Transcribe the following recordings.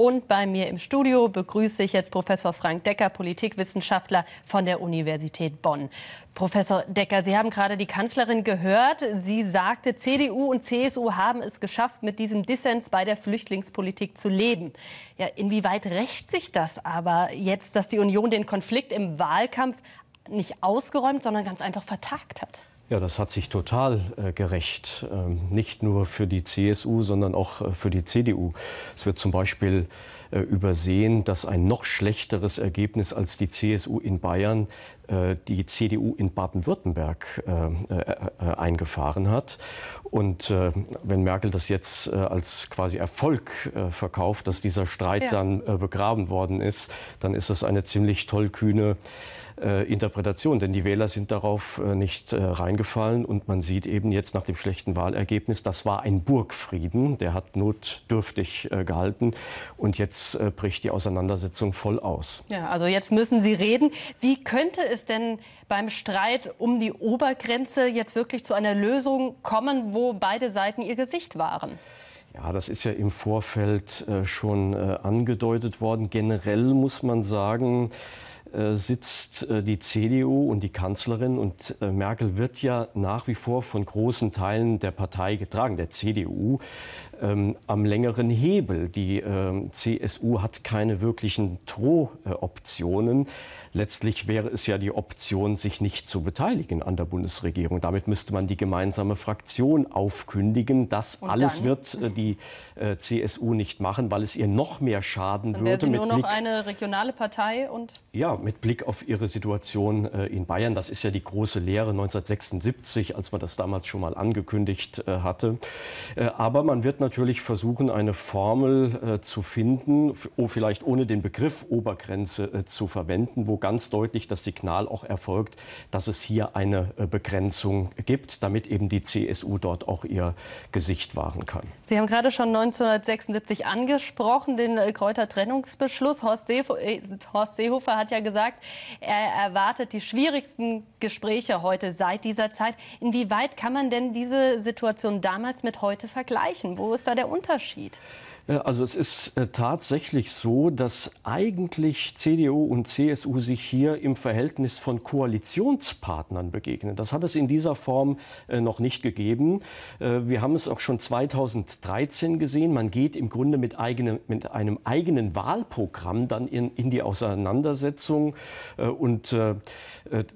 Und bei mir im Studio begrüße ich jetzt Professor Frank Decker, Politikwissenschaftler von der Universität Bonn. Professor Decker, Sie haben gerade die Kanzlerin gehört. Sie sagte, CDU und CSU haben es geschafft, mit diesem Dissens bei der Flüchtlingspolitik zu leben. Ja, inwieweit rächt sich das aber jetzt, dass die Union den Konflikt im Wahlkampf nicht ausgeräumt, sondern ganz einfach vertagt hat? Ja, das hat sich total äh, gerecht. Ähm, nicht nur für die CSU, sondern auch äh, für die CDU. Es wird zum Beispiel äh, übersehen, dass ein noch schlechteres Ergebnis als die CSU in Bayern äh, die CDU in Baden-Württemberg äh, äh, eingefahren hat. Und wenn Merkel das jetzt als quasi Erfolg verkauft, dass dieser Streit ja. dann begraben worden ist, dann ist das eine ziemlich tollkühne äh, Interpretation, denn die Wähler sind darauf äh, nicht äh, reingefallen und man sieht eben jetzt nach dem schlechten Wahlergebnis, das war ein Burgfrieden, der hat notdürftig äh, gehalten und jetzt äh, bricht die Auseinandersetzung voll aus. Ja, also jetzt müssen Sie reden. Wie könnte es denn beim Streit um die Obergrenze jetzt wirklich zu einer Lösung kommen, wo beide Seiten ihr Gesicht wahren? Ja, das ist ja im Vorfeld äh, schon angedeutet worden. Generell muss man sagen, sitzt äh, die CDU und die Kanzlerin und äh, Merkel wird ja nach wie vor von großen Teilen der Partei getragen, der CDU, ähm, am längeren Hebel. Die äh, CSU hat keine wirklichen Drohoptionen. Letztlich wäre es ja die Option, sich nicht zu beteiligen an der Bundesregierung. Damit müsste man die gemeinsame Fraktion aufkündigen. Das und alles dann? wird äh, die äh, CSU nicht machen, weil es ihr noch mehr schaden dann würde. Sie nur noch Blick, eine regionale Partei und ja, mit Blick auf ihre Situation äh, in Bayern. Das ist ja die große Lehre 1976, als man das damals schon mal angekündigt äh, hatte. Äh, aber man wird natürlich versuchen, eine Formel zu finden, oh, vielleicht ohne den Begriff Obergrenze zu verwenden, wo ganz deutlich das Signal auch erfolgt, dass es hier eine Begrenzung gibt, damit eben die CSU dort auch ihr Gesicht wahren kann. Sie haben gerade schon 1976 angesprochen, den Kräuter-Trennungsbeschluss. Horst Seehofer hat ja gesagt, er erwartet die schwierigsten Gespräche heute seit dieser Zeit. Inwieweit kann man denn diese Situation damals mit heute vergleichen? Wo ist da der Unterschied? Also es ist äh, tatsächlich so, dass eigentlich CDU und CSU sich hier im Verhältnis von Koalitionspartnern begegnen. Das hat es in dieser Form äh, noch nicht gegeben. Äh, wir haben es auch schon 2013 gesehen. Man geht im Grunde mit, eigene, mit einem eigenen Wahlprogramm dann in, in die Auseinandersetzung. Und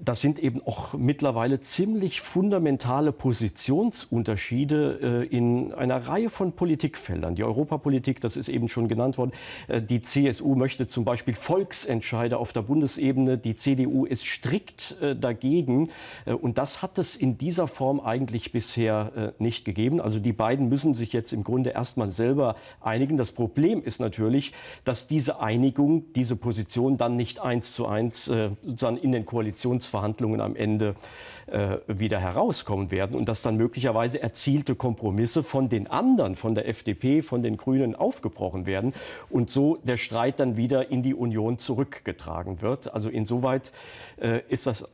das sind eben auch mittlerweile ziemlich fundamentale Positionsunterschiede in einer Reihe von Politikfeldern. Die Europapolitik Politik, das ist eben schon genannt worden. Äh, die CSU möchte zum Beispiel Volksentscheide auf der Bundesebene. Die CDU ist strikt äh, dagegen. Äh, und das hat es in dieser Form eigentlich bisher nicht gegeben. Also die beiden müssen sich jetzt im Grunde erstmal selber einigen. Das Problem ist natürlich, dass diese Einigung, diese Position dann nicht eins zu eins sozusagen in den Koalitionsverhandlungen am Ende wieder herauskommen werden und dass dann möglicherweise erzielte Kompromisse von den anderen, von der FDP, von den Grünen, Grünen aufgebrochen werden und so der Streit dann wieder in die Union zurückgetragen wird. Also insoweit äh, ist das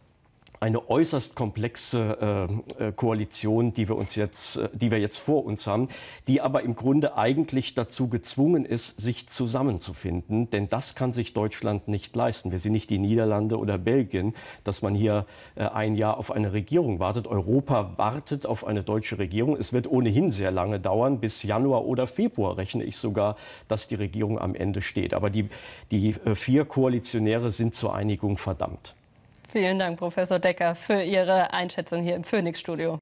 eine äußerst komplexe äh, äh, Koalition, die wir uns jetzt, äh, die wir jetzt vor uns haben, die aber im Grunde eigentlich dazu gezwungen ist, sich zusammenzufinden. Denn das kann sich Deutschland nicht leisten. Wir sind nicht die Niederlande oder Belgien, dass man hier äh, ein Jahr auf eine Regierung wartet. Europa wartet auf eine deutsche Regierung. Es wird ohnehin sehr lange dauern. Bis Januar oder Februar rechne ich sogar, dass die Regierung am Ende steht. Aber die, die äh, vier Koalitionäre sind zur Einigung verdammt. Vielen Dank, Professor Decker, für Ihre Einschätzung hier im Phoenix-Studio.